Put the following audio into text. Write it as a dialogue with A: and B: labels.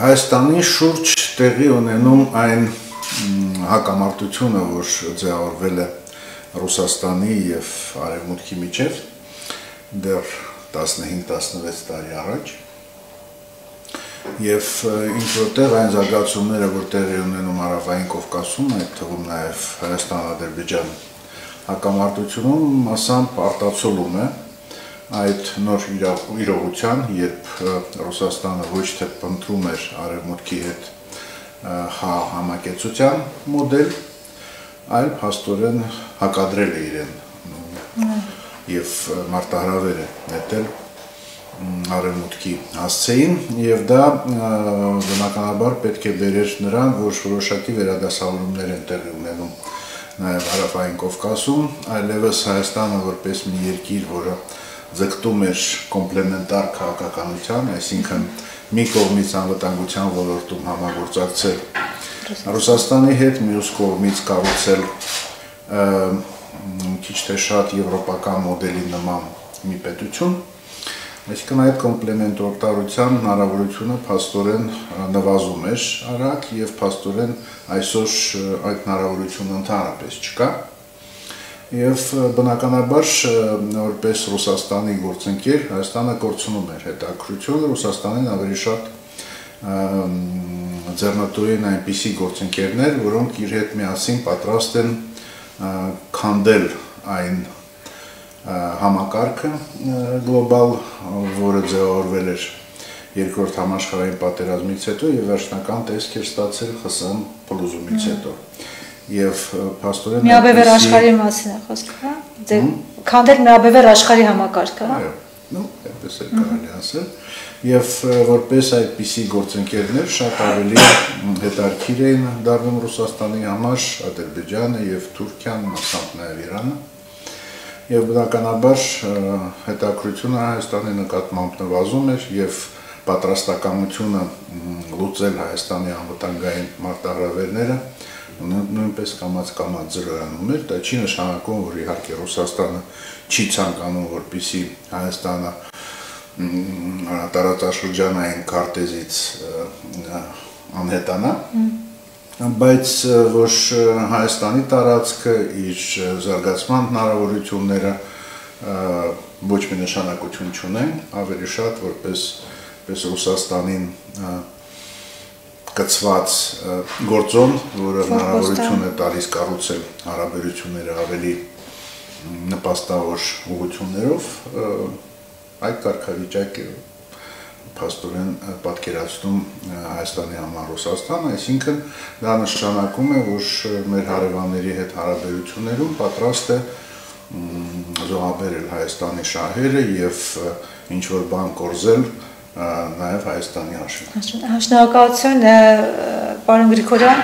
A: Հայաստանի շուրջ տեղի ունենում այն հակամարտությունը, որ ձևավորվել է Ռուսաստանի եւ Արևմուտքի միջև դեռ 15-16 տարի առաջ եւ ինչ որտեղ այն զարգացումները, որ տեղի ունենում Հարավային Կովկասում, այդ թվում նաեւ Հայաստան-Ադրբեջան հակամարտությունում մասամբ արտացոլում է այդ նոր իրողության, երբ Ռուսաստանը ոչ թե փնտրում էր արևմուտքի հետ հա համակեցության մոդել, այլ փաստորեն հակադրել է իրեն եւ մարտահրավեր է նետել արևմուտքի հասցեին եւ դա բնականաբար պետք է բերեր նրան, որ որոշակի վերադասավորումներ են տեղի ունենում նաև Հարավային Կովկասում, այլևս Հայաստանը որպես մի երկիր, որը ձգտում էր կոմպլեմենտար քաղաքականության, այսինքն մի կողմից անվտանգության ոլորտում համագործակցել Ռուսաստանի հետ, մյուս կողմից կառուցել քիչ թե շատ եվրոպական մոդելի նման մի պետություն, Այսինքն այդ կոմպլեմենտորտարության հնարավորությունը փաստորեն նվազում էր արագ եւ փաստորեն այսօր այդ հնարավորությունը ընդհանրապես չկա եւ բնականաբար որպես Ռուսաստանի գործընկեր Հայաստանը կորցնում էր հետաքրությունը Ռուսաստանին ավելի շատ ձեռնտուին այնպիսի գործընկերներ, որոնք իր հետ միասին պատրաստ են քանդել այն համակարգը գլոբալ, որը ձևավորվել էր երկրորդ համաշխարհային պատերազմից հետո եւ վերջնական տեսք էր ստացել ԽՍՀՄ փլուզումից հետո։ mm -hmm եւ
B: փաստորեն միաբևեր աշխարհի մասին է խոսքը, հա? Ձեր քանդել միաբևեր աշխարհի համակարգը, հա?
A: Այո, նո, այդպես է կարելի ասել։ Եվ որպես այդպիսի գործընկերներ շատ ավելի հետարքիր էին դառնում Ռուսաստանի համար Ադրբեջանը եւ Թուրքիան, մասամբ նաեւ Իրանը։ Եվ բնականաբար հետաքրությունը Հայաստանի նկատմամբ նվազում էր եւ պատրաստակամությունը լուծել Հայաստանի անվտանգային մարտահրավերները նույնպես կամած կամած զրոյանում էր, դա չի նշանակում, որ իհարկե Ռուսաստանը չի ցանկանում, որպիսի Հայաստանը տարածաշրջանային քարտեզից անհետանա, բայց որ Հայաստանի տարածքը իր զարգացման հնարավորությունները ոչ մի նշանակություն չունեն, ավելի շատ որպես պես Ռուսաստանին կցված գործոն, որը հնարավորություն է տալիս կառուցել հարաբերությունները ավելի նպաստավոր ուղություններով, այդ կարգավիճակը փաստորեն պատկերացնում Հայաստանի համար Ռուսաստանը, այսինքն դա նշանակում է, որ մեր հարևանների հետ հարաբերություններում պատրաստ է զոհաբերել Հայաստանի շահերը եւ ինչ որ բան կորզել նաև Հայաստանի հաշվին։
B: Շնորհակալություն, պարոն Գրիգորյան,